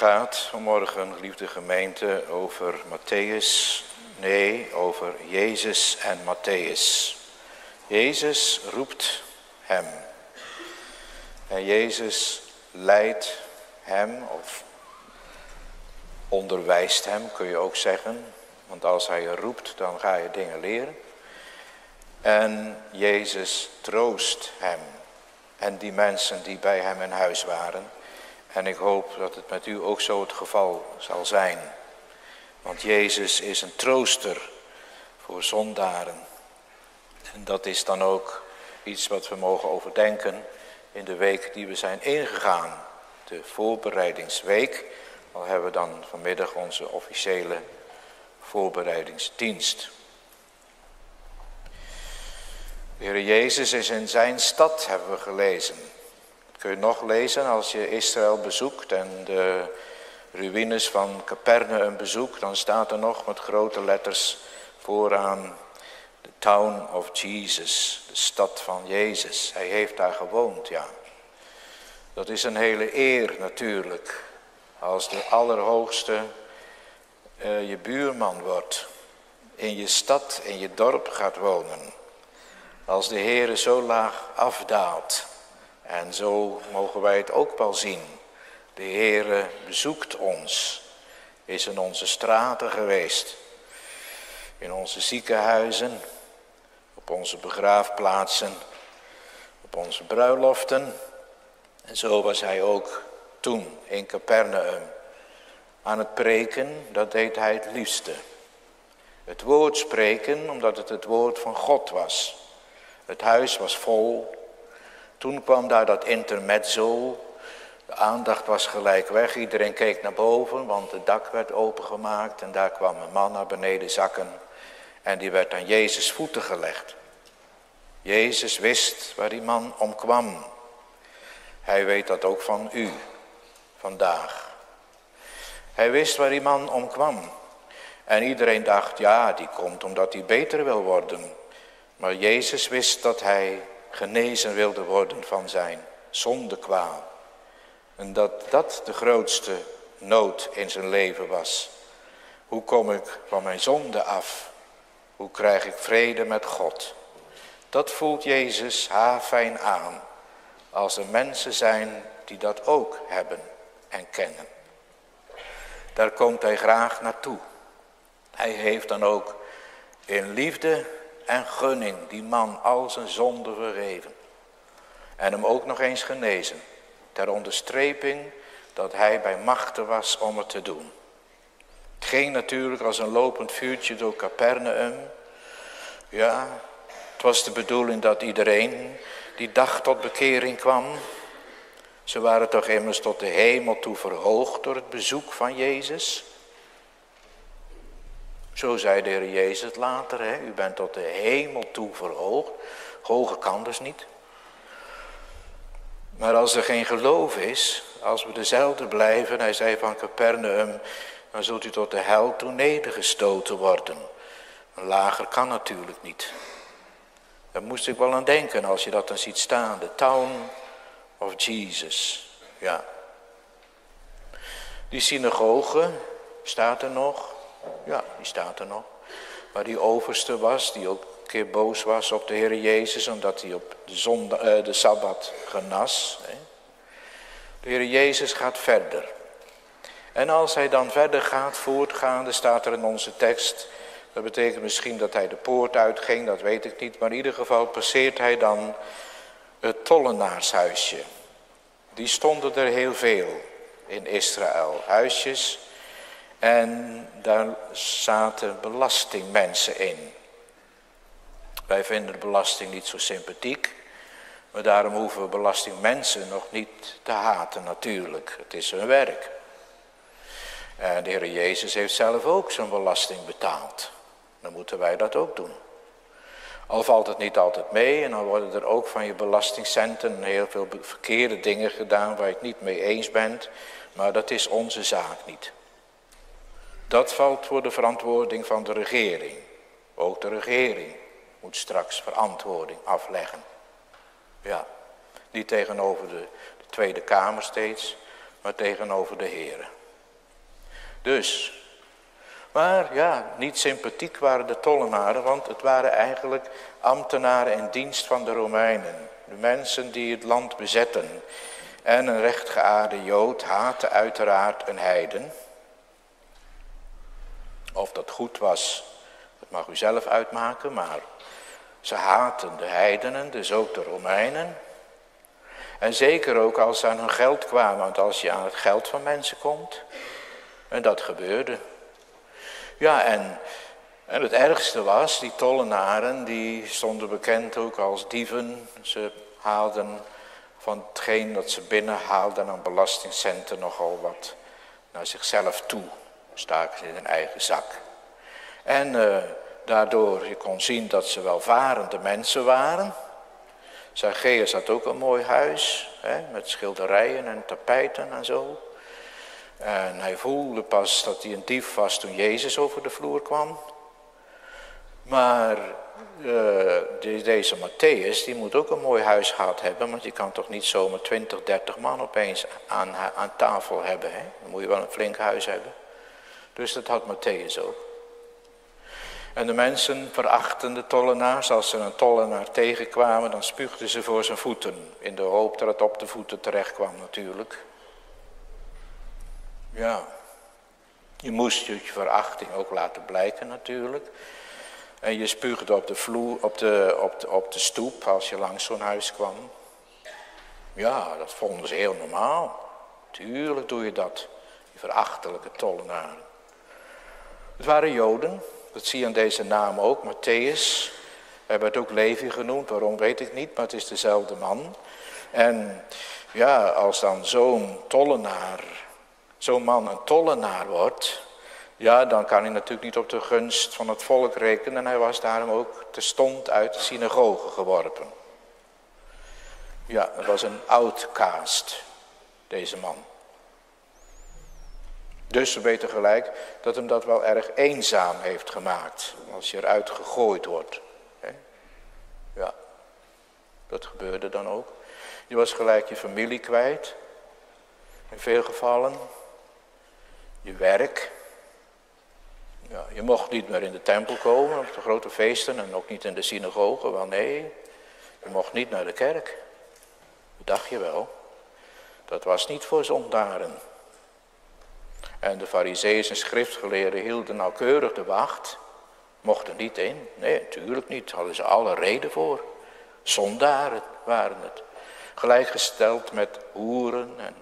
gaat vanmorgen, geliefde gemeente, over Matthäus. Nee, over Jezus en Matthäus. Jezus roept hem. En Jezus leidt hem of onderwijst hem, kun je ook zeggen. Want als hij je roept, dan ga je dingen leren. En Jezus troost hem en die mensen die bij hem in huis waren. En ik hoop dat het met u ook zo het geval zal zijn. Want Jezus is een trooster voor zondaren. En dat is dan ook iets wat we mogen overdenken in de week die we zijn ingegaan. De voorbereidingsweek. Al hebben we dan vanmiddag onze officiële voorbereidingsdienst. De Heer Jezus is in zijn stad, hebben we gelezen. Kun je nog lezen als je Israël bezoekt en de ruïnes van Capernaum bezoekt. Dan staat er nog met grote letters vooraan de town of Jesus, de stad van Jezus. Hij heeft daar gewoond, ja. Dat is een hele eer natuurlijk, als de Allerhoogste uh, je buurman wordt, in je stad, in je dorp gaat wonen. Als de Heere zo laag afdaalt. En zo mogen wij het ook wel zien. De Heere bezoekt ons. Is in onze straten geweest. In onze ziekenhuizen. Op onze begraafplaatsen. Op onze bruiloften. En zo was hij ook toen in Capernaum. Aan het preken, dat deed hij het liefste. Het woord spreken, omdat het het woord van God was. Het huis was vol. Toen kwam daar dat intermezzo. De aandacht was gelijk weg. Iedereen keek naar boven, want het dak werd opengemaakt. En daar kwam een man naar beneden zakken. En die werd aan Jezus voeten gelegd. Jezus wist waar die man om kwam. Hij weet dat ook van u vandaag. Hij wist waar die man om kwam. En iedereen dacht, ja, die komt omdat hij beter wil worden. Maar Jezus wist dat hij genezen wilde worden van zijn zondekwaal. En dat dat de grootste nood in zijn leven was. Hoe kom ik van mijn zonde af? Hoe krijg ik vrede met God? Dat voelt Jezus fijn aan. Als er mensen zijn die dat ook hebben en kennen. Daar komt hij graag naartoe. Hij heeft dan ook in liefde en gunning die man al zijn zonde vergeven. En hem ook nog eens genezen. Ter onderstreping dat hij bij machten was om het te doen. Het ging natuurlijk als een lopend vuurtje door Capernaum. Ja, het was de bedoeling dat iedereen die dag tot bekering kwam. Ze waren toch immers tot de hemel toe verhoogd door het bezoek van Jezus. Zo zei de Heer Jezus later, hè? u bent tot de hemel toe verhoogd. Hoger kan dus niet. Maar als er geen geloof is, als we dezelfde blijven, hij zei van Capernaum, dan zult u tot de hel toe nedergestoten worden. lager kan natuurlijk niet. Daar moest ik wel aan denken als je dat dan ziet staan. De town of Jesus. Ja. Die synagoge staat er nog. Ja, die staat er nog. Waar die overste was, die ook een keer boos was op de Heer Jezus, omdat hij op de, zonde, uh, de Sabbat genas. Hè. De Heer Jezus gaat verder. En als hij dan verder gaat, voortgaande, staat er in onze tekst, dat betekent misschien dat hij de poort uitging, dat weet ik niet, maar in ieder geval passeert hij dan het tollenaarshuisje. Die stonden er heel veel in Israël. Huisjes en daar zaten belastingmensen in. Wij vinden de belasting niet zo sympathiek. Maar daarom hoeven we belastingmensen nog niet te haten natuurlijk. Het is hun werk. En de Heer Jezus heeft zelf ook zijn belasting betaald. Dan moeten wij dat ook doen. Al valt het niet altijd mee en dan worden er ook van je belastingcenten heel veel verkeerde dingen gedaan waar je het niet mee eens bent. Maar dat is onze zaak niet. Dat valt voor de verantwoording van de regering. Ook de regering moet straks verantwoording afleggen. Ja, niet tegenover de, de Tweede Kamer steeds, maar tegenover de Heren. Dus, maar ja, niet sympathiek waren de tollenaren, want het waren eigenlijk ambtenaren in dienst van de Romeinen. De mensen die het land bezetten. En een rechtgeaarde Jood haatte uiteraard een heiden. Of dat goed was, dat mag u zelf uitmaken, maar ze haten de heidenen, dus ook de Romeinen. En zeker ook als ze aan hun geld kwamen, want als je aan het geld van mensen komt, en dat gebeurde. Ja, en, en het ergste was, die tollenaren, die stonden bekend ook als dieven. Ze haalden van hetgeen dat ze binnenhaalden aan belastingcenten nogal wat naar zichzelf toe. Staken ze in hun eigen zak. En uh, daardoor, je kon zien dat ze welvarende mensen waren. Zacchaeus had ook een mooi huis, hè, met schilderijen en tapijten en zo. En hij voelde pas dat hij een dief was toen Jezus over de vloer kwam. Maar uh, deze Matthäus, die moet ook een mooi huis gehad hebben, want je kan toch niet zomaar 20, 30 man opeens aan, aan tafel hebben. Hè? Dan moet je wel een flink huis hebben. Dus dat had Matthäus ook. En de mensen verachten de tollenaars. Als ze een tollenaar tegenkwamen, dan spuugden ze voor zijn voeten. In de hoop dat het op de voeten terecht kwam natuurlijk. Ja, je moest je verachting ook laten blijken natuurlijk. En je spuugde op de vloer, op de, op de, op de stoep als je langs zo'n huis kwam. Ja, dat vonden ze heel normaal. Tuurlijk doe je dat, die verachtelijke tollenaren. Het waren Joden, dat zie je aan deze naam ook, Matthäus. Hij werd ook Levi genoemd, waarom weet ik niet, maar het is dezelfde man. En ja, als dan zo'n tollenaar, zo'n man een tollenaar wordt, ja, dan kan hij natuurlijk niet op de gunst van het volk rekenen. En hij was daarom ook terstond uit de synagoge geworpen. Ja, dat was een outcast, deze man. Dus we weten gelijk dat hem dat wel erg eenzaam heeft gemaakt. Als je eruit gegooid wordt. Ja, dat gebeurde dan ook. Je was gelijk je familie kwijt. In veel gevallen. Je werk. Ja, je mocht niet meer in de tempel komen op de grote feesten en ook niet in de synagoge. Wel nee, je mocht niet naar de kerk. Dat dacht je wel. Dat was niet voor zondaren. En de fariseeën en schriftgeleerden hielden nauwkeurig de wacht. Mochten niet in. Nee, natuurlijk niet. Hadden ze alle reden voor. Zondaren waren het. Gelijkgesteld met hoeren en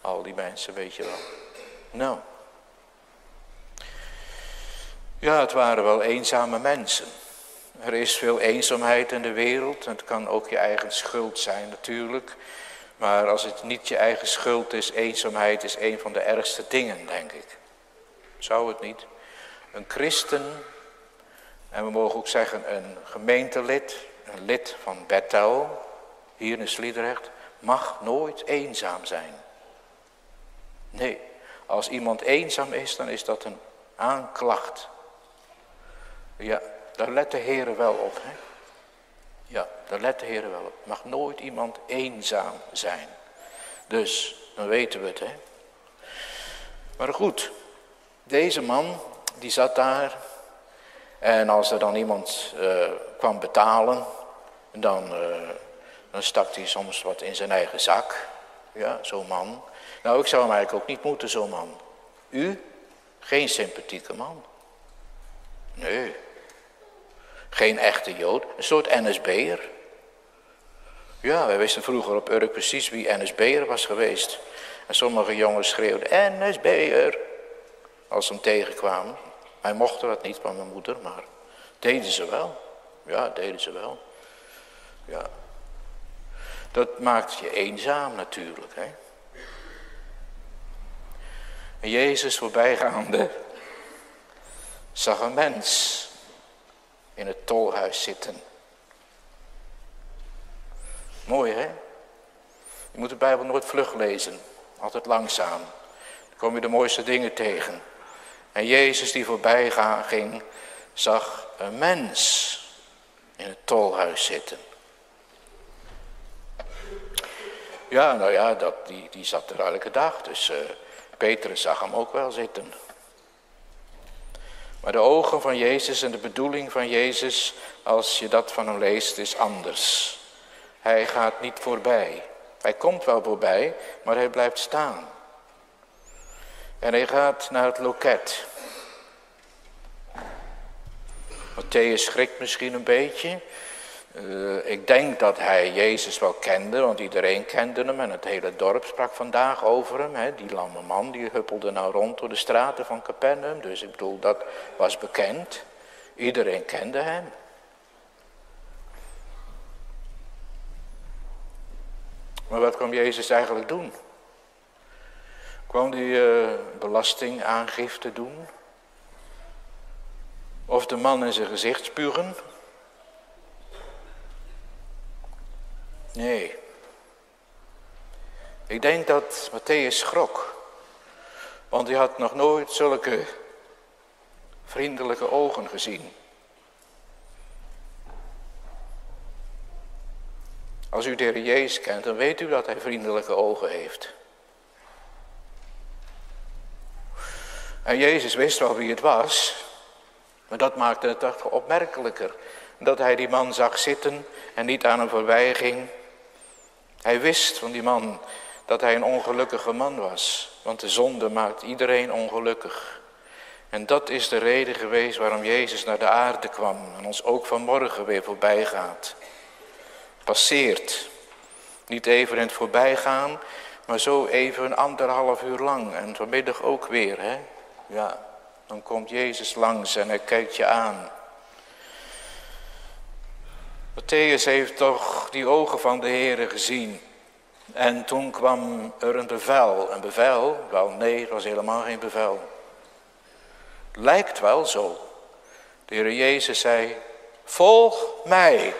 al die mensen, weet je wel. Nou. Ja, het waren wel eenzame mensen. Er is veel eenzaamheid in de wereld. Het kan ook je eigen schuld zijn natuurlijk. Maar als het niet je eigen schuld is, eenzaamheid is een van de ergste dingen, denk ik. Zou het niet? Een christen, en we mogen ook zeggen een gemeentelid, een lid van Bethel, hier in Sliedrecht, mag nooit eenzaam zijn. Nee, als iemand eenzaam is, dan is dat een aanklacht. Ja, daar let de Heer wel op. Hè? Ja, daar let de Heer wel op. Mag nooit iemand eenzaam zijn. Dus, dan weten we het, hè. Maar goed, deze man, die zat daar. En als er dan iemand uh, kwam betalen, dan, uh, dan stak hij soms wat in zijn eigen zak. Ja, zo'n man. Nou, ik zou hem eigenlijk ook niet moeten, zo'n man. U, geen sympathieke man. Nee, geen echte Jood, een soort NSB'er. Ja, wij wisten vroeger op Urk precies wie NSB'er was geweest. En sommige jongens schreeuwden, NSB'er, als ze hem tegenkwamen. Wij mochten dat niet van mijn moeder, maar deden ze wel. Ja, deden ze wel. Ja. Dat maakt je eenzaam natuurlijk, hè. En Jezus voorbijgaande zag een mens in het tolhuis zitten. Mooi hè? Je moet de Bijbel nooit vlug lezen, altijd langzaam. Dan kom je de mooiste dingen tegen. En Jezus die voorbij ging, zag een mens in het tolhuis zitten. Ja, nou ja, dat, die, die zat er elke dag, dus uh, Petrus zag hem ook wel zitten. Maar de ogen van Jezus en de bedoeling van Jezus, als je dat van hem leest, is anders. Hij gaat niet voorbij. Hij komt wel voorbij, maar hij blijft staan. En hij gaat naar het loket. Matthäus schrikt misschien een beetje. Uh, ik denk dat hij Jezus wel kende, want iedereen kende hem en het hele dorp sprak vandaag over hem. Hè. Die lamme man die huppelde nou rond door de straten van Capernaum, dus ik bedoel dat was bekend. Iedereen kende hem. Maar wat kwam Jezus eigenlijk doen? Kwam hij uh, belastingaangifte doen? Of de man in zijn gezicht spugen? Nee. Ik denk dat Matthäus schrok. Want hij had nog nooit zulke vriendelijke ogen gezien. Als u de Heer Jezus kent, dan weet u dat hij vriendelijke ogen heeft. En Jezus wist wel wie het was, maar dat maakte het toch opmerkelijker. Dat hij die man zag zitten en niet aan hem voorbij ging. Hij wist van die man dat hij een ongelukkige man was. Want de zonde maakt iedereen ongelukkig. En dat is de reden geweest waarom Jezus naar de aarde kwam. En ons ook vanmorgen weer voorbij gaat. Passeert. Niet even in het voorbijgaan, maar zo even een anderhalf uur lang. En vanmiddag ook weer, hè. Ja, dan komt Jezus langs en hij kijkt je aan. Matthäus heeft toch die ogen van de Heer gezien. En toen kwam er een bevel. Een bevel? Wel nee, het was helemaal geen bevel. Lijkt wel zo. De Heer Jezus zei, volg mij.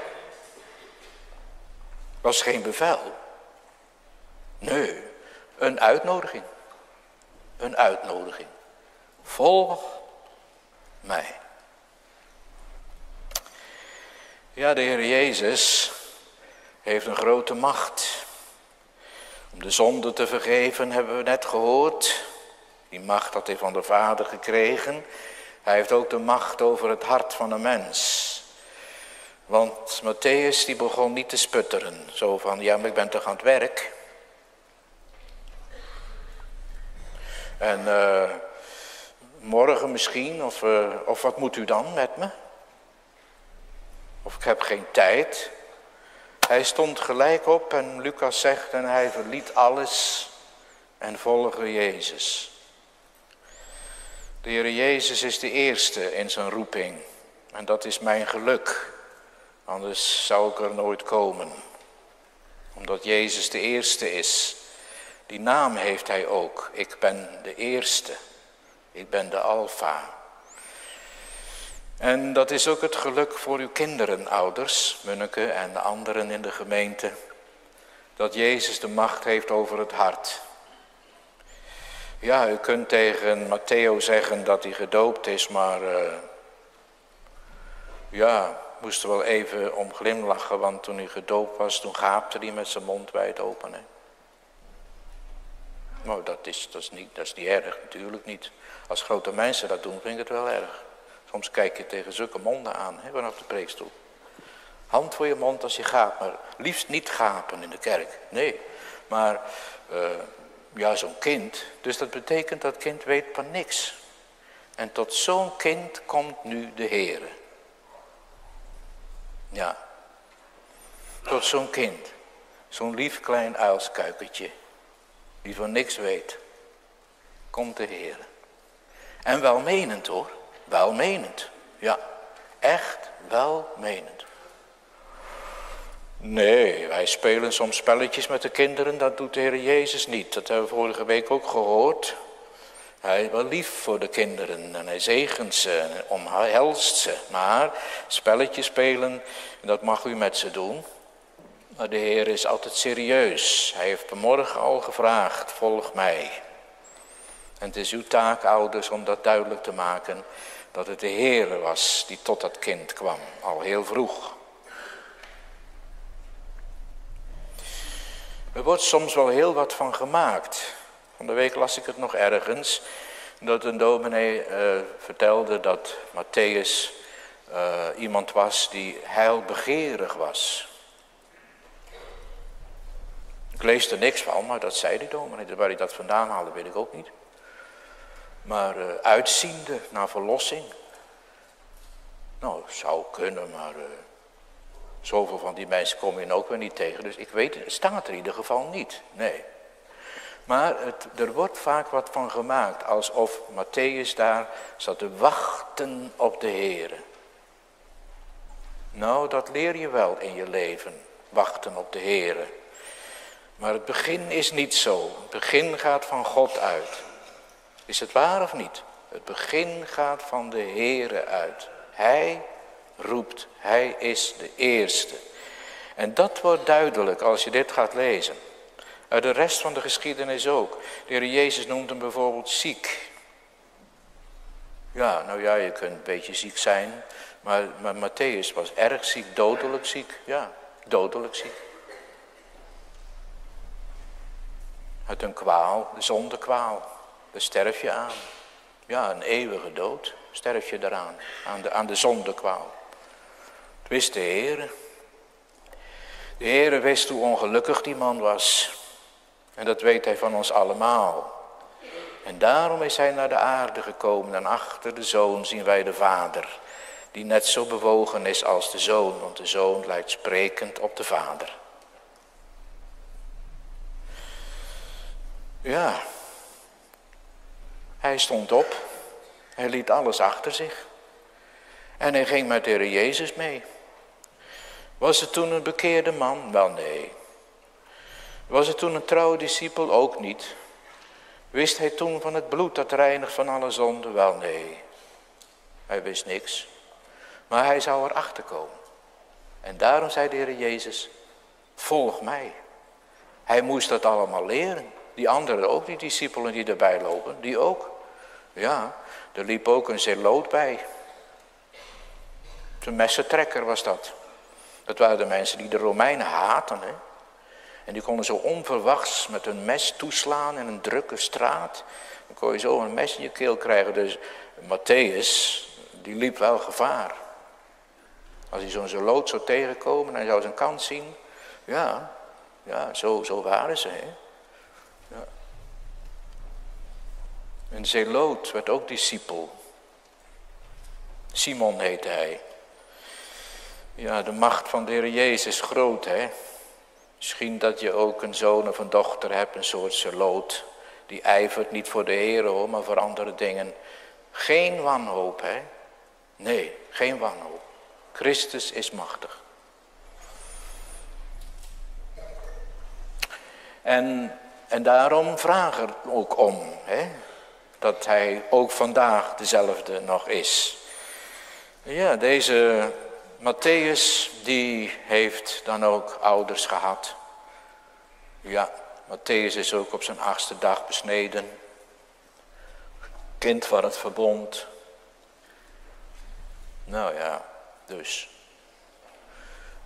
Was geen bevel. Nee, een uitnodiging. Een uitnodiging. Volg mij. Ja, de Heer Jezus heeft een grote macht. Om de zonde te vergeven hebben we net gehoord. Die macht had hij van de Vader gekregen. Hij heeft ook de macht over het hart van een mens. Want Matthäus die begon niet te sputteren. Zo van, ja maar ik ben toch aan het werk. En uh, morgen misschien, of, uh, of wat moet u dan met me? Of ik heb geen tijd. Hij stond gelijk op en Lucas zegt en hij verliet alles en volgde Jezus. De Heer Jezus is de eerste in zijn roeping. En dat is mijn geluk. Anders zou ik er nooit komen. Omdat Jezus de eerste is. Die naam heeft hij ook. Ik ben de eerste. Ik ben de Alfa. En dat is ook het geluk voor uw kinderen, ouders, munniken en de anderen in de gemeente. Dat Jezus de macht heeft over het hart. Ja, u kunt tegen Matteo zeggen dat hij gedoopt is, maar uh, ja, moest er wel even om glimlachen, want toen hij gedoopt was, toen gaapte hij met zijn mond wijd open. Nou, dat is, dat, is niet, dat is niet erg, natuurlijk niet. Als grote mensen dat doen, vind ik het wel erg. Soms kijk je tegen zulke monden aan, hè, vanaf de preekstoel. Hand voor je mond als je gaat, maar liefst niet gapen in de kerk. Nee, maar uh, ja, zo'n kind. Dus dat betekent dat kind weet van niks. En tot zo'n kind komt nu de Heer. Ja, tot zo'n kind. Zo'n lief klein uilskuikertje. Die van niks weet. Komt de Heer. En welmenend hoor. Welmenend. Ja, echt welmenend. Nee, wij spelen soms spelletjes met de kinderen, dat doet de Heer Jezus niet. Dat hebben we vorige week ook gehoord. Hij is wel lief voor de kinderen en hij zegent ze en omhelst ze. Maar spelletjes spelen, dat mag u met ze doen. Maar de Heer is altijd serieus. Hij heeft vanmorgen al gevraagd, volg mij. En het is uw taak, ouders, om dat duidelijk te maken dat het de Heer was die tot dat kind kwam, al heel vroeg. Er wordt soms wel heel wat van gemaakt. Van de week las ik het nog ergens, Dat een dominee uh, vertelde dat Matthäus uh, iemand was die heilbegeerig was. Ik lees er niks van, maar dat zei die dominee. Waar hij dat vandaan haalde, weet ik ook niet. Maar uh, uitziende naar verlossing. Nou, zou kunnen, maar uh, zoveel van die mensen kom je ook weer niet tegen. Dus ik weet, het staat er in ieder geval niet. Nee. Maar het, er wordt vaak wat van gemaakt, alsof Matthäus daar zat te wachten op de Heer. Nou, dat leer je wel in je leven, wachten op de Heer. Maar het begin is niet zo. Het begin gaat van God uit. Is het waar of niet? Het begin gaat van de Heere uit. Hij roept, hij is de eerste. En dat wordt duidelijk als je dit gaat lezen. Uit de rest van de geschiedenis ook. De Heer Jezus noemt hem bijvoorbeeld ziek. Ja, nou ja, je kunt een beetje ziek zijn. Maar, maar Matthäus was erg ziek, dodelijk ziek. Ja, dodelijk ziek. Uit een kwaal, de zondekwaal. Sterf je aan. Ja, een eeuwige dood sterf je eraan. Aan de, aan de zondekwaal. Het wist de Heer. De Heer wist hoe ongelukkig die man was. En dat weet hij van ons allemaal. En daarom is hij naar de aarde gekomen. En achter de zoon zien wij de vader. Die net zo bewogen is als de zoon. Want de zoon lijkt sprekend op de vader. Ja. Hij stond op. Hij liet alles achter zich. En hij ging met de Heer Jezus mee. Was het toen een bekeerde man? Wel nee. Was het toen een trouwe discipel? Ook niet. Wist hij toen van het bloed dat reinigt van alle zonden? Wel nee. Hij wist niks. Maar hij zou erachter komen. En daarom zei de Heer Jezus, volg mij. Hij moest dat allemaal leren. Die anderen ook, die discipelen die erbij lopen, die ook. Ja, er liep ook een zeloot bij. Een messentrekker was dat. Dat waren de mensen die de Romeinen haten. Hè? En die konden zo onverwachts met een mes toeslaan in een drukke straat. Dan kon je zo een mes in je keel krijgen. Dus Matthäus, die liep wel gevaar. Als hij zo'n zeloot zou tegenkomen en hij zou zijn kans zien. Ja, ja zo, zo waren ze. Hè? Ja. Een zeloot werd ook discipel. Simon heette hij. Ja, de macht van de Heer Jezus is groot, hè. Misschien dat je ook een zoon of een dochter hebt, een soort zeloot. Die ijvert niet voor de Heer hoor, maar voor andere dingen. Geen wanhoop, hè. Nee, geen wanhoop. Christus is machtig. En, en daarom vraag er ook om, hè. Dat hij ook vandaag dezelfde nog is. Ja, deze Matthäus die heeft dan ook ouders gehad. Ja, Matthäus is ook op zijn achtste dag besneden. Kind van het verbond. Nou ja, dus.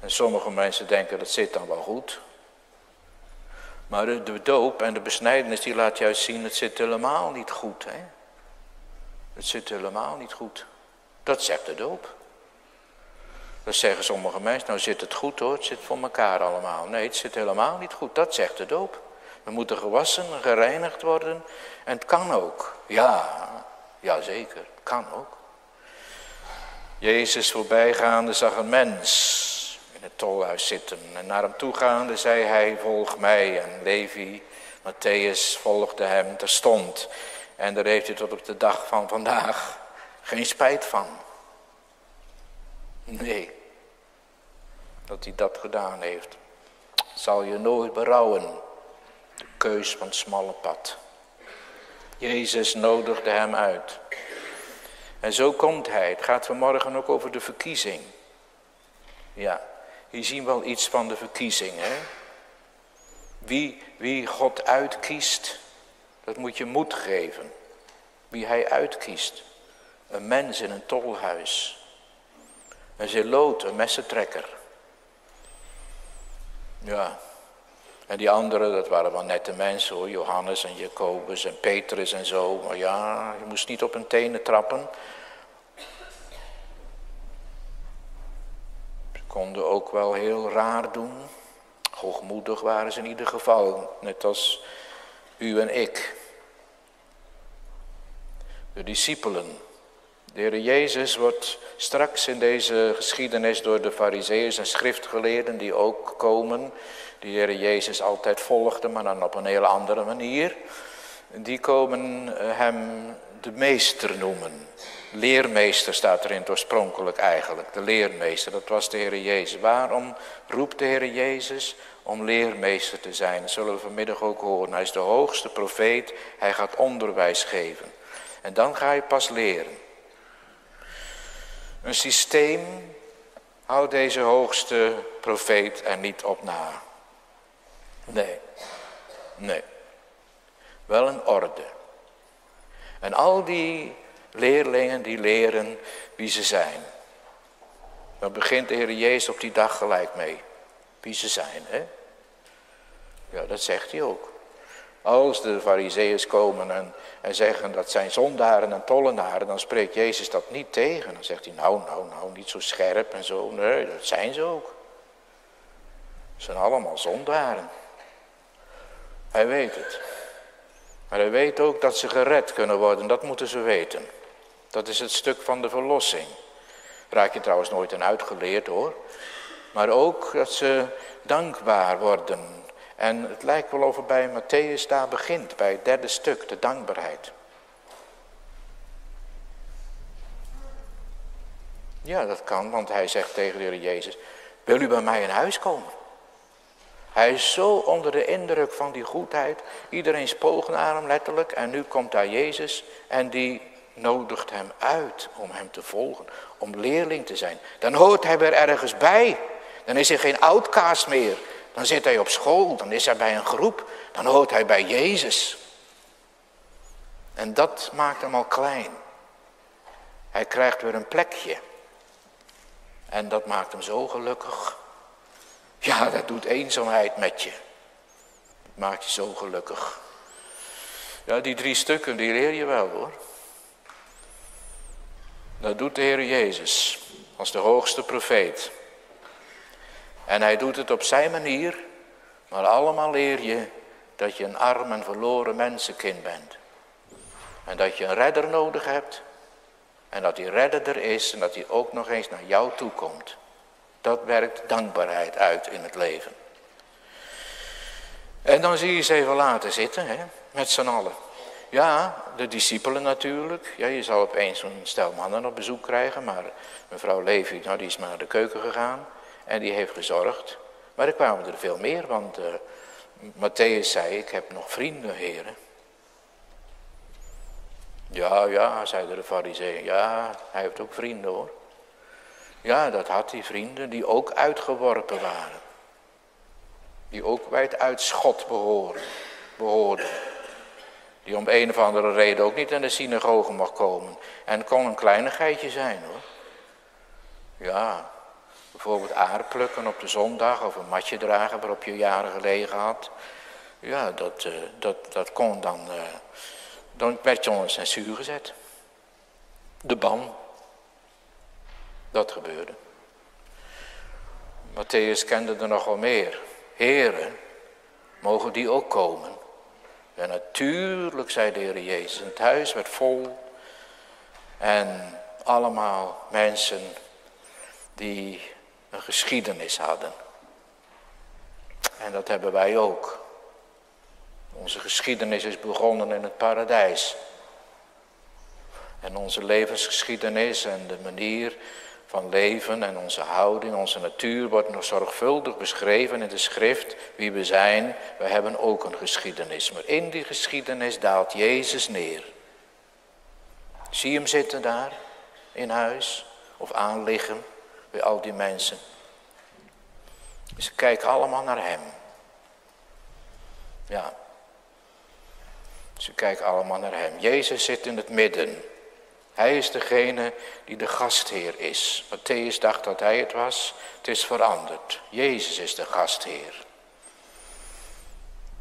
En sommige mensen denken dat zit dan wel goed. Maar de, doop en de besnijdenis die laat juist zien, het zit helemaal niet goed. Hè? Het zit helemaal niet goed. Dat zegt de doop. Dan zeggen sommige mensen, nou zit het goed hoor, het zit voor elkaar allemaal. Nee, het zit helemaal niet goed, dat zegt de doop. We moeten gewassen en gereinigd worden. En het kan ook. Ja, ja zeker, het kan ook. Jezus voorbijgaande zag een mens het tolhuis zitten. En naar hem toegaande zei hij, volg mij. En Levi, Matthäus volgde hem terstond. En daar heeft hij tot op de dag van vandaag geen spijt van. Nee, dat hij dat gedaan heeft. Zal je nooit berouwen. De keus van het smalle pad. Jezus nodigde hem uit. En zo komt hij. Het gaat vanmorgen ook over de verkiezing. Ja, hier zien we wel iets van de verkiezing. Hè? Wie, wie God uitkiest, dat moet je moed geven. Wie hij uitkiest. Een mens in een tolhuis. Een zeloot, een messentrekker. Ja, En die anderen, dat waren wel nette mensen hoor, Johannes en Jacobus en Petrus en zo. Maar ja, je moest niet op hun tenen trappen. Konden ook wel heel raar doen. Hoogmoedig waren ze in ieder geval, net als u en ik. De discipelen. De Heer Jezus wordt straks in deze geschiedenis door de fariseeërs en schriftgeleerden die ook komen, die Heer Jezus altijd volgden, maar dan op een hele andere manier, die komen eh, hem de meester noemen. Leermeester staat er in oorspronkelijk eigenlijk, de leermeester, dat was de Heer Jezus. Waarom roept de Heer Jezus? Om leermeester te zijn, dat zullen we vanmiddag ook horen. Hij is de hoogste profeet, hij gaat onderwijs geven. En dan ga je pas leren. Een systeem houdt deze hoogste profeet er niet op na. Nee, nee. Wel een orde. En al die leerlingen die leren wie ze zijn. Dan begint de Heer Jezus op die dag gelijk mee. Wie ze zijn, hè? Ja, dat zegt hij ook. Als de fariseeërs komen en, en zeggen dat zijn zondaren en tollenaren, dan spreekt Jezus dat niet tegen. Dan zegt hij, nou, nou, nou, niet zo scherp en zo. Nee, dat zijn ze ook. Ze zijn allemaal zondaren. Hij weet het. Maar hij weet ook dat ze gered kunnen worden, dat moeten ze weten. Dat is het stuk van de verlossing. Raak je trouwens nooit aan uitgeleerd hoor. Maar ook dat ze dankbaar worden en het lijkt wel of bij Matthäus daar begint, bij het derde stuk, de dankbaarheid. Ja, dat kan, want hij zegt tegen de Heer Jezus, wil u bij mij in huis komen? Hij is zo onder de indruk van die goedheid. Iedereen spoog naar hem letterlijk. En nu komt daar Jezus en die nodigt hem uit om hem te volgen. Om leerling te zijn. Dan hoort hij weer ergens bij. Dan is hij geen outcast meer. Dan zit hij op school, dan is hij bij een groep, dan hoort hij bij Jezus. En dat maakt hem al klein. Hij krijgt weer een plekje. En dat maakt hem zo gelukkig. Ja, dat doet eenzaamheid met je. Maakt je zo gelukkig. Ja, die drie stukken, die leer je wel hoor. Dat doet de Heer Jezus als de hoogste profeet. En hij doet het op zijn manier, maar allemaal leer je dat je een arm en verloren mensenkind bent. En dat je een redder nodig hebt. En dat die redder er is en dat hij ook nog eens naar jou toe komt. Dat werkt dankbaarheid uit in het leven. En dan zie je ze even laten zitten, hè, met z'n allen. Ja, de discipelen natuurlijk. Ja, je zal opeens zo'n stel mannen op bezoek krijgen, maar mevrouw Levi, nou, die is maar naar de keuken gegaan. En die heeft gezorgd. Maar er kwamen er veel meer, want uh, Matthäus zei, ik heb nog vrienden, heren. Ja, ja, zeiden de fariseeën. Ja, hij heeft ook vrienden hoor. Ja, dat had hij vrienden die ook uitgeworpen waren. Die ook bij het uitschot behoren, behoorden. Die om een of andere reden ook niet in de synagoge mag komen. En het kon een kleinigheidje zijn hoor. Ja, Bijvoorbeeld aardplukken op de zondag of een matje dragen waarop je jaren gelegen had. Ja, dat, uh, dat, dat kon dan, uh, dan werd je onder censuur gezet. De ban. Dat gebeurde. Matthäus kende er nog wel meer. Heren, mogen die ook komen? Ja, natuurlijk, zei de Heer Jezus. Het huis werd vol. En allemaal mensen die een geschiedenis hadden. En dat hebben wij ook. Onze geschiedenis is begonnen in het paradijs. En onze levensgeschiedenis en de manier van leven en onze houding, onze natuur wordt nog zorgvuldig beschreven in de schrift. Wie we zijn, we hebben ook een geschiedenis. Maar in die geschiedenis daalt Jezus neer. Zie hem zitten daar in huis of aanliggen bij al die mensen. Ze kijken allemaal naar hem. Ja. Ze kijken allemaal naar hem. Jezus zit in het midden. Hij is degene die de gastheer is. Matthäus dacht dat hij het was. Het is veranderd. Jezus is de gastheer.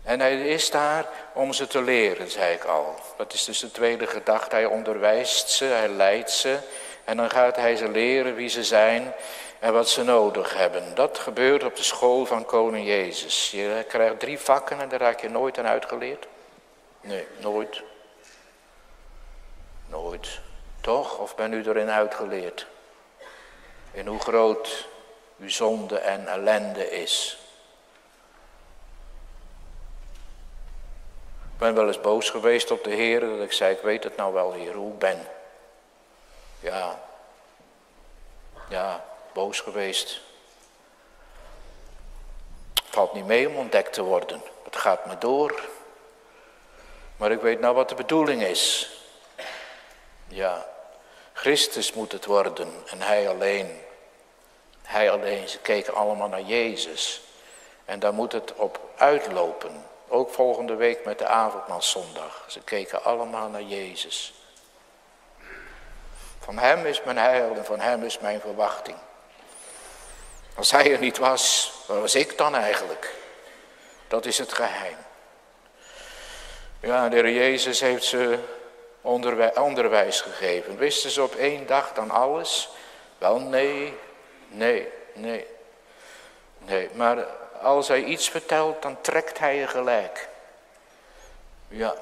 En hij is daar om ze te leren, zei ik al. Dat is dus de tweede gedachte. Hij onderwijst ze, hij leidt ze. En dan gaat hij ze leren wie ze zijn en wat ze nodig hebben. Dat gebeurt op de school van koning Jezus. Je krijgt drie vakken en daar raak je nooit aan uitgeleerd. Nee, nooit. Nooit. Toch? Of ben u erin uitgeleerd? In hoe groot uw zonde en ellende is. Ik ben wel eens boos geweest op de Heer, dat ik zei, ik weet het nou wel, Heer, hoe ik ben. Ja, ja, boos geweest. Valt niet mee om ontdekt te worden. Het gaat me door. Maar ik weet nou wat de bedoeling is. Ja, Christus moet het worden en Hij alleen. Hij alleen, ze keken allemaal naar Jezus. En daar moet het op uitlopen. Ook volgende week met de avondmaalszondag. Ze keken allemaal naar Jezus. Van Hem is mijn heil en van Hem is mijn verwachting. Als Hij er niet was, waar was ik dan eigenlijk? Dat is het geheim. Ja, de Heer Jezus heeft ze onderwijs gegeven. Wisten ze op één dag dan alles? Wel, nee, nee, nee. Nee, maar als hij iets vertelt, dan trekt hij je gelijk. Ja,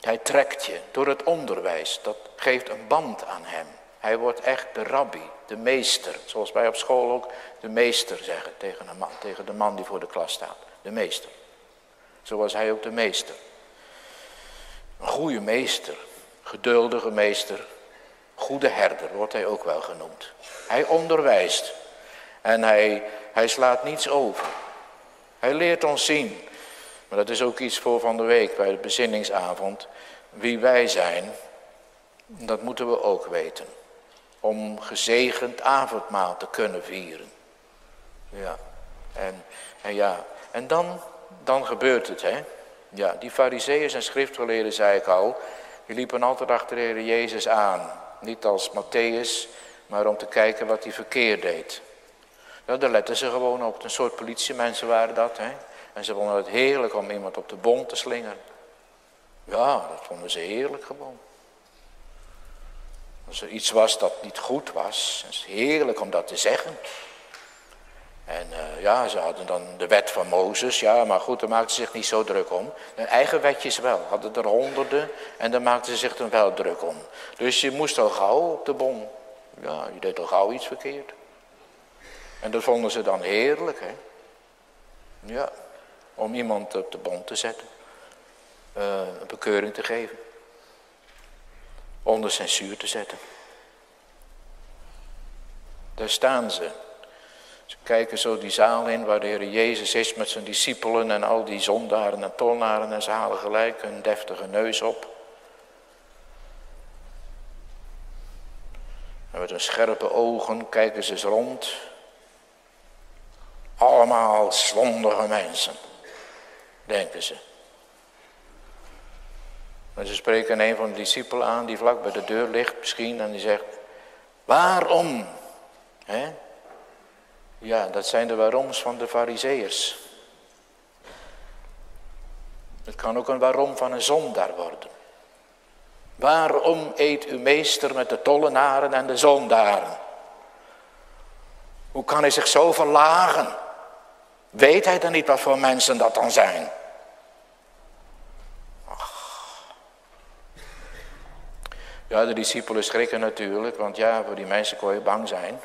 hij trekt je door het onderwijs. Dat geeft een band aan hem. Hij wordt echt de rabbi, de meester. Zoals wij op school ook de meester zeggen tegen, een man, tegen de man die voor de klas staat. De meester. Zo was hij ook de meester. Een goede meester, geduldige meester, goede herder wordt hij ook wel genoemd. Hij onderwijst en hij, hij slaat niets over. Hij leert ons zien, maar dat is ook iets voor van de week bij de bezinningsavond, wie wij zijn, dat moeten we ook weten. Om gezegend avondmaal te kunnen vieren. Ja, en, en ja, en dan, dan gebeurt het, hè. Ja, die fariseeërs en schriftgeleerden, zei ik al, die liepen altijd achter de Heer Jezus aan. Niet als Matthäus, maar om te kijken wat hij verkeerd deed. Ja, daar letten ze gewoon op. Een soort politiemensen waren dat. Hè? En ze vonden het heerlijk om iemand op de bom te slingeren. Ja, dat vonden ze heerlijk gewoon. Als er iets was dat niet goed was, is het heerlijk om dat te zeggen. En uh, ja, ze hadden dan de wet van Mozes, ja, maar goed, daar maakten ze zich niet zo druk om. Hun eigen wetjes wel, hadden er honderden en daar maakten ze zich dan wel druk om. Dus je moest al gauw op de bom. Ja, je deed al gauw iets verkeerd. En dat vonden ze dan heerlijk, hè. Ja, om iemand op de bom te zetten. Uh, een bekeuring te geven. Onder censuur te zetten. Daar staan ze. Ze kijken zo die zaal in waar de Heer Jezus is met zijn discipelen en al die zondaren en tolnaren en ze halen gelijk een deftige neus op. En met hun scherpe ogen kijken ze eens rond. Allemaal zondige mensen, denken ze. En ze spreken een van de discipelen aan die vlak bij de deur ligt misschien en die zegt, waarom? He? Ja, dat zijn de waaroms van de fariseërs. Het kan ook een waarom van een zondaar worden. Waarom eet uw meester met de tollenaren en de zondaren? Hoe kan hij zich zo verlagen? Weet hij dan niet wat voor mensen dat dan zijn? Ja, de discipelen schrikken natuurlijk, want ja, voor die mensen kon je bang zijn.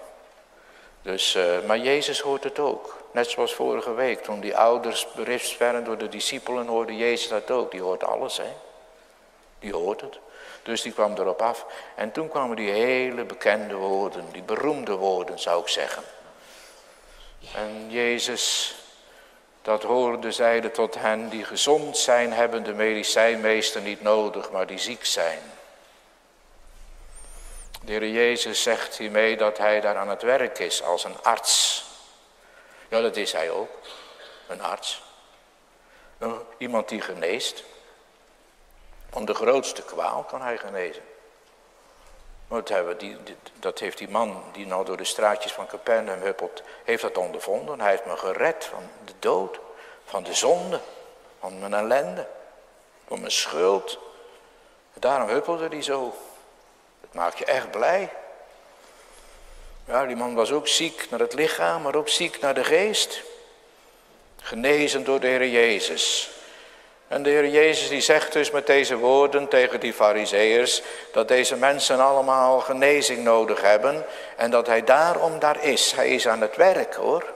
Dus, uh, maar Jezus hoort het ook. Net zoals vorige week, toen die ouders berispt werden door de discipelen, hoorde Jezus dat ook. Die hoort alles, hè. Die hoort het. Dus die kwam erop af. En toen kwamen die hele bekende woorden, die beroemde woorden zou ik zeggen. En Jezus, dat hoorde, zeide tot hen, die gezond zijn, hebben de medicijnmeester niet nodig, maar die ziek zijn. De Heer Jezus zegt hiermee dat hij daar aan het werk is als een arts. Ja, dat is hij ook. Een arts. Iemand die geneest. Van de grootste kwaal kan hij genezen. Dat, dat heeft die man die nou door de straatjes van Capernaum huppelt, heeft dat ondervonden. Hij heeft me gered van de dood, van de zonde, van mijn ellende, van mijn schuld. Daarom huppelde hij zo. Maakt je echt blij. Ja, die man was ook ziek naar het lichaam, maar ook ziek naar de geest. Genezen door de Heer Jezus. En de Heer Jezus die zegt dus met deze woorden tegen die fariseërs dat deze mensen allemaal genezing nodig hebben en dat hij daarom daar is. Hij is aan het werk hoor.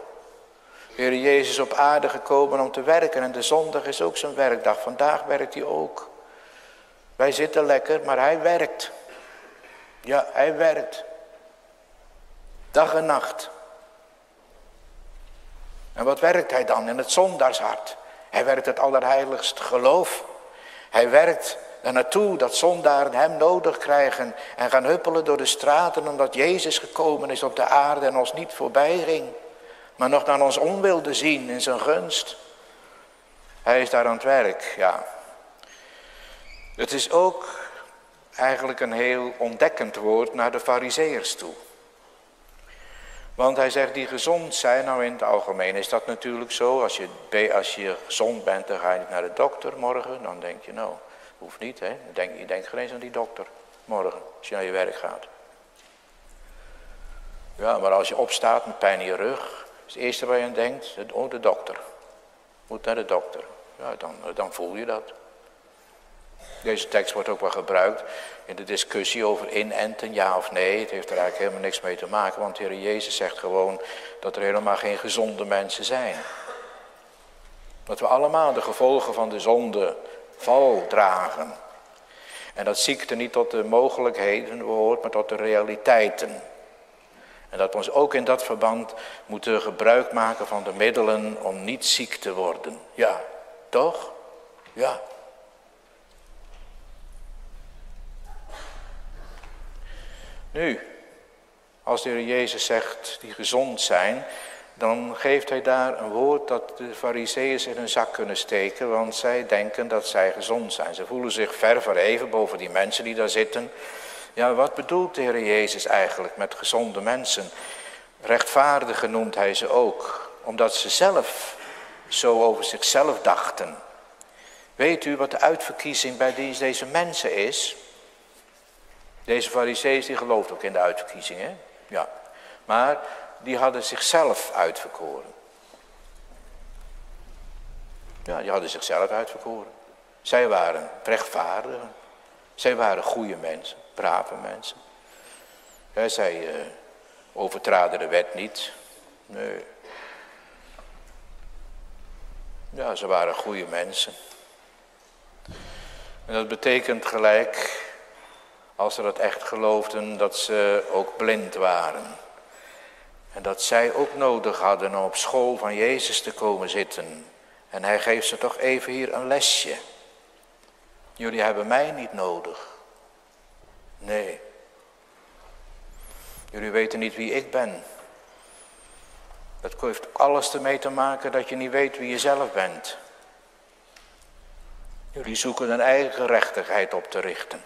De Heer Jezus op aarde gekomen om te werken en de zondag is ook zijn werkdag. Vandaag werkt hij ook. Wij zitten lekker, maar hij werkt. Ja, hij werkt. Dag en nacht. En wat werkt hij dan in het zondagshart? Hij werkt het allerheiligst geloof. Hij werkt er naartoe dat zondaren hem nodig krijgen en gaan huppelen door de straten omdat Jezus gekomen is op de aarde en ons niet voorbij ging, maar nog naar ons on wilde zien in zijn gunst. Hij is daar aan het werk, ja. Het is ook eigenlijk een heel ontdekkend woord naar de fariseërs toe. Want hij zegt die gezond zijn, nou in het algemeen is dat natuurlijk zo. Als je, als je gezond bent, dan ga je naar de dokter morgen. Dan denk je, nou, hoeft niet hè. Denk, je denkt geen eens aan die dokter morgen, als je naar je werk gaat. Ja, maar als je opstaat met pijn in je rug, is het eerste waar je aan denkt, oh de dokter. Moet naar de dokter. Ja, dan, dan voel je dat. Deze tekst wordt ook wel gebruikt in de discussie over inenten, ja of nee. Het heeft er eigenlijk helemaal niks mee te maken, want de Heer Jezus zegt gewoon dat er helemaal geen gezonde mensen zijn. Dat we allemaal de gevolgen van de zonde val dragen. En dat ziekte niet tot de mogelijkheden behoort, maar tot de realiteiten. En dat we ons ook in dat verband moeten gebruik maken van de middelen om niet ziek te worden. Ja, toch? Ja. Nu, als de Heer Jezus zegt die gezond zijn, dan geeft hij daar een woord dat de fariseeërs in hun zak kunnen steken, want zij denken dat zij gezond zijn. Ze voelen zich ver verheven boven die mensen die daar zitten. Ja, wat bedoelt de Heer Jezus eigenlijk met gezonde mensen? Rechtvaardig noemt hij ze ook, omdat ze zelf zo over zichzelf dachten. Weet u wat de uitverkiezing bij deze mensen is? Deze farisee's die geloofden ook in de uitverkiezing, hè? Ja. Maar die hadden zichzelf uitverkoren. Ja, die hadden zichzelf uitverkoren. Zij waren rechtvaardigen. Zij waren goede mensen, brave mensen. Zij uh, overtraden de wet niet. Nee. Ja, ze waren goede mensen. En dat betekent gelijk als ze dat echt geloofden, dat ze ook blind waren. En dat zij ook nodig hadden om op school van Jezus te komen zitten. En hij geeft ze toch even hier een lesje. Jullie hebben mij niet nodig. Nee. Jullie weten niet wie ik ben. Dat heeft alles ermee te maken dat je niet weet wie je zelf bent. Jullie zoeken een eigen rechtigheid op te richten.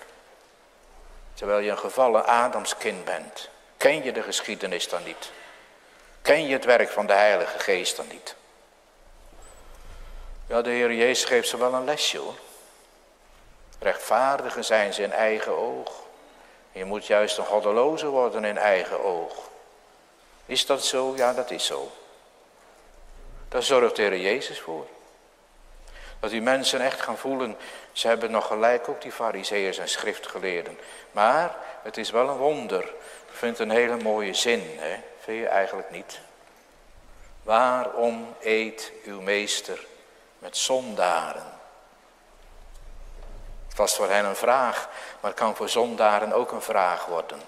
Terwijl je een gevallen Adamskind bent. Ken je de geschiedenis dan niet? Ken je het werk van de Heilige Geest dan niet? Ja, de Heer Jezus geeft ze wel een lesje hoor. Rechtvaardigen zijn ze in eigen oog. Je moet juist een goddeloze worden in eigen oog. Is dat zo? Ja, dat is zo. Daar zorgt de Heer Jezus voor. Dat die mensen echt gaan voelen, ze hebben nog gelijk ook die fariseeërs en schriftgeleerden. Maar het is wel een wonder. Ik vind het een hele mooie zin, hè? vind je eigenlijk niet? Waarom eet uw meester met zondaren? Het was voor hen een vraag, maar het kan voor zondaren ook een vraag worden.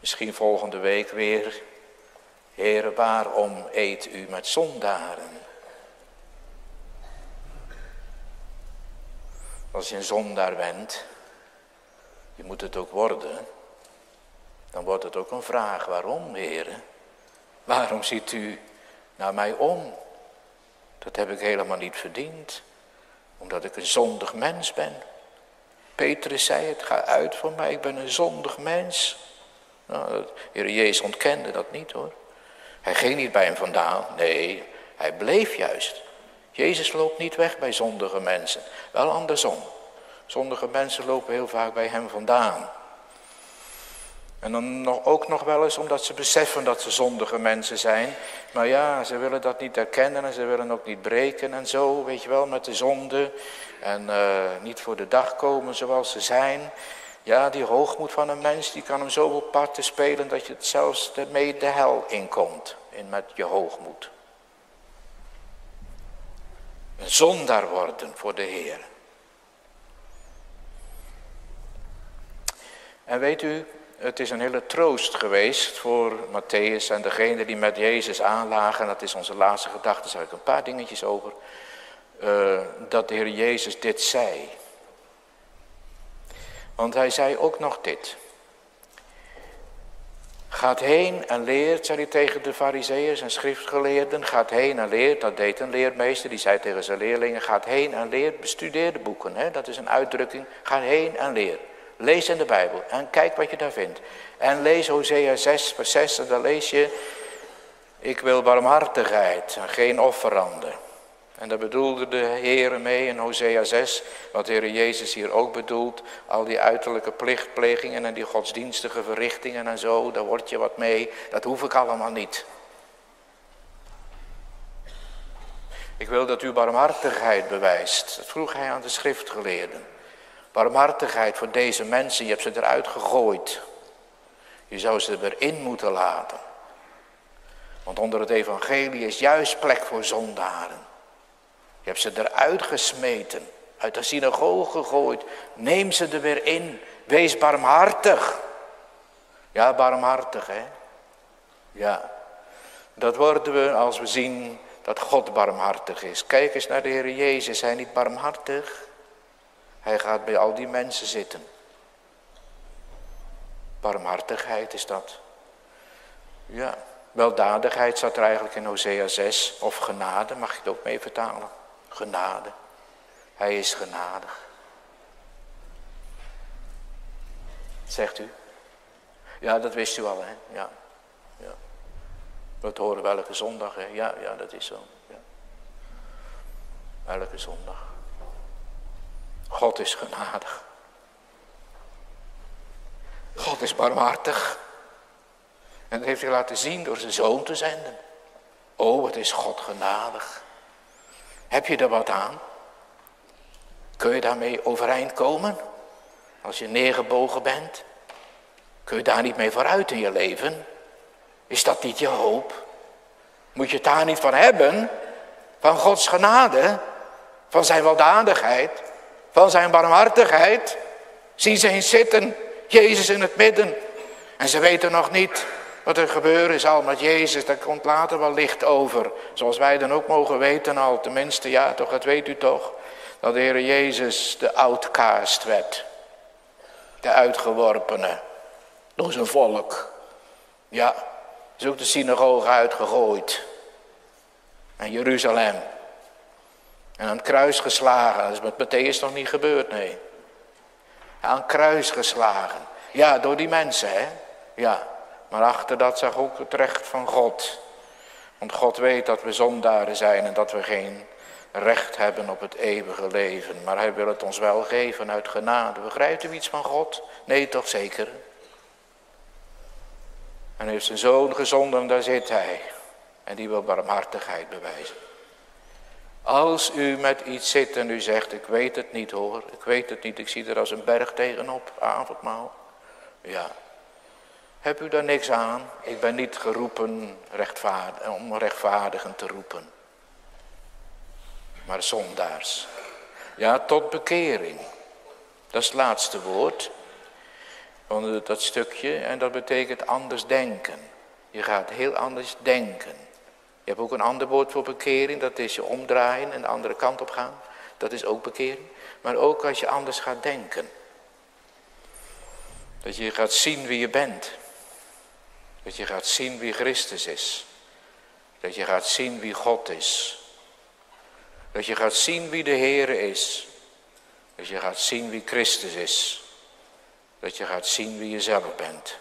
Misschien volgende week weer, Heer, waarom eet u met zondaren? Als je een zondaar bent, je moet het ook worden, dan wordt het ook een vraag. Waarom, heren? Waarom ziet u naar mij om? Dat heb ik helemaal niet verdiend, omdat ik een zondig mens ben. Petrus zei het, ga uit van mij, ik ben een zondig mens. Nou, Jezus ontkende dat niet hoor. Hij ging niet bij hem vandaan, nee, hij bleef juist. Jezus loopt niet weg bij zondige mensen, wel andersom. Zondige mensen lopen heel vaak bij hem vandaan. En dan nog, ook nog wel eens omdat ze beseffen dat ze zondige mensen zijn. Maar ja, ze willen dat niet erkennen en ze willen ook niet breken en zo, weet je wel, met de zonde. En uh, niet voor de dag komen zoals ze zijn. Ja, die hoogmoed van een mens, die kan hem zoveel parten spelen dat je het zelfs ermee de hel inkomt. In met je hoogmoed. Een zondaar worden voor de Heer. En weet u, het is een hele troost geweest voor Matthäus en degene die met Jezus aanlagen. Dat is onze laatste gedachte, daar heb ik een paar dingetjes over. Uh, dat de Heer Jezus dit zei. Want hij zei ook nog dit. Gaat heen en leert, zei hij tegen de fariseeërs en schriftgeleerden. Gaat heen en leert, dat deed een leermeester. Die zei tegen zijn leerlingen, gaat heen en leert, bestudeer de boeken. Hè? Dat is een uitdrukking. Ga heen en leer. Lees in de Bijbel en kijk wat je daar vindt. En lees Hosea 6 vers 6 en dan lees je... Ik wil barmhartigheid en geen offeranden. En daar bedoelde de Heer mee in Hosea 6, wat de Heer Jezus hier ook bedoelt. Al die uiterlijke plichtplegingen en die godsdienstige verrichtingen en zo, daar word je wat mee. Dat hoef ik allemaal niet. Ik wil dat u barmhartigheid bewijst. Dat vroeg hij aan de schriftgeleerden. Barmhartigheid voor deze mensen, je hebt ze eruit gegooid. Je zou ze erin moeten laten. Want onder het evangelie is juist plek voor zondaren. Hebt ze eruit gesmeten, uit de synagoge gegooid. Neem ze er weer in. Wees barmhartig. Ja, barmhartig, hè? Ja. Dat worden we als we zien dat God barmhartig is. Kijk eens naar de Heer Jezus, is hij niet barmhartig? Hij gaat bij al die mensen zitten. Barmhartigheid is dat. Ja, weldadigheid staat er eigenlijk in Hosea 6. Of genade, mag je het ook mee vertalen. Genade. Hij is genadig. Zegt u? Ja, dat wist u al, hè? Ja. ja. Dat horen we elke zondag, hè? Ja, ja, dat is zo. Ja. Elke zondag. God is genadig. God is barmhartig. En dat heeft hij laten zien door zijn zoon te zenden. Oh, het is God genadig. Heb je er wat aan? Kun je daarmee overeind komen? Als je neergebogen bent? Kun je daar niet mee vooruit in je leven? Is dat niet je hoop? Moet je het daar niet van hebben? Van Gods genade? Van zijn weldadigheid? Van zijn barmhartigheid? Zien ze eens zitten, Jezus in het midden. En ze weten nog niet wat er gebeuren zal met Jezus, daar komt later wel licht over. Zoals wij dan ook mogen weten al, tenminste, ja toch, dat weet u toch. Dat de Heer Jezus de outcast werd. De uitgeworpene. Door zijn volk. Ja, is ook de synagoge uitgegooid. En Jeruzalem. En aan het kruis geslagen. Dat is met Matthäus nog niet gebeurd, nee. Aan het kruis geslagen. Ja, door die mensen, hè. Ja. Maar achter dat zag ook het recht van God. Want God weet dat we zondaren zijn en dat we geen recht hebben op het eeuwige leven. Maar hij wil het ons wel geven uit genade. Begrijpt u iets van God? Nee, toch zeker? En heeft zijn zoon gezonden en daar zit hij. En die wil barmhartigheid bewijzen. Als u met iets zit en u zegt, ik weet het niet hoor, ik weet het niet, ik zie er als een berg tegenop, avondmaal. Ja, heb u daar niks aan? Ik ben niet geroepen rechtvaardig, om rechtvaardigen te roepen. Maar zondaars. Ja, tot bekering. Dat is het laatste woord. Van dat stukje. En dat betekent anders denken. Je gaat heel anders denken. Je hebt ook een ander woord voor bekering. Dat is je omdraaien en de andere kant op gaan. Dat is ook bekering. Maar ook als je anders gaat denken. Dat je gaat zien wie je bent. Dat je gaat zien wie Christus is. Dat je gaat zien wie God is. Dat je gaat zien wie de Heer is. Dat je gaat zien wie Christus is. Dat je gaat zien wie je zelf bent.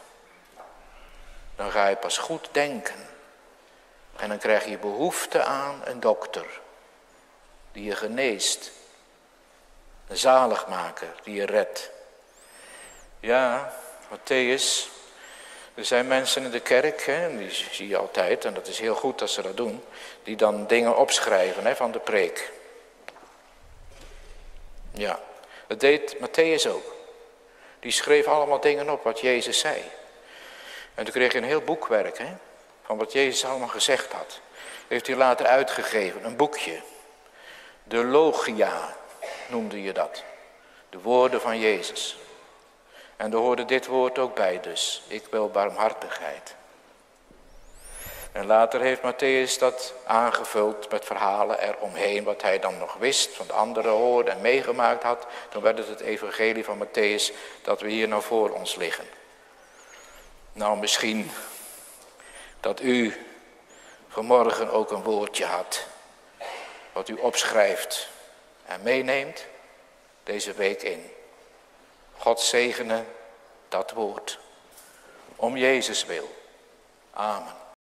Dan ga je pas goed denken. En dan krijg je behoefte aan een dokter. die je geneest. Een zaligmaker die je redt. Ja, Matthäus. Er zijn mensen in de kerk, hè, die zie je altijd, en dat is heel goed dat ze dat doen, die dan dingen opschrijven hè, van de preek. Ja, dat deed Matthäus ook. Die schreef allemaal dingen op wat Jezus zei. En toen kreeg je een heel boekwerk hè, van wat Jezus allemaal gezegd had. Heeft hij later uitgegeven, een boekje. De Logia noemde je dat. De woorden van Jezus. En er hoorde dit woord ook bij dus. Ik wil barmhartigheid. En later heeft Matthäus dat aangevuld met verhalen eromheen, wat hij dan nog wist, van de anderen hoorde en meegemaakt had. Toen werd het het evangelie van Matthäus dat we hier nou voor ons liggen. Nou, misschien dat u vanmorgen ook een woordje had, wat u opschrijft en meeneemt deze week in. God zegene dat woord. Om Jezus wil. Amen.